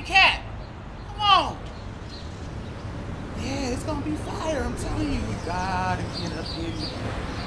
handicap. Come on. Yeah, it's gonna be fire. I'm telling you, we gotta get up here.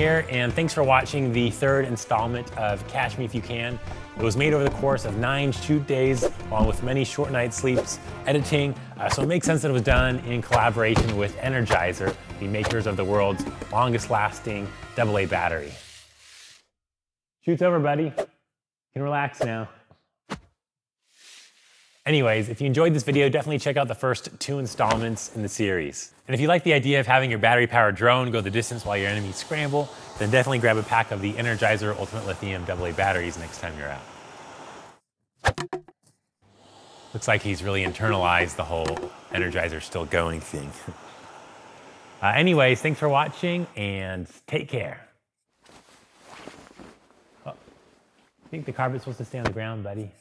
Here, and thanks for watching the third installment of Catch Me If You Can. It was made over the course of nine shoot days, along with many short night sleeps, editing, uh, so it makes sense that it was done in collaboration with Energizer, the makers of the world's longest lasting AA battery. Shoot's over, buddy. You can relax now. Anyways, if you enjoyed this video, definitely check out the first two installments in the series. And if you like the idea of having your battery-powered drone go the distance while your enemies scramble, then definitely grab a pack of the Energizer Ultimate Lithium AA batteries next time you're out. Looks like he's really internalized the whole Energizer still going thing. uh, anyways, thanks for watching and take care. Oh, I think the carpet's supposed to stay on the ground, buddy.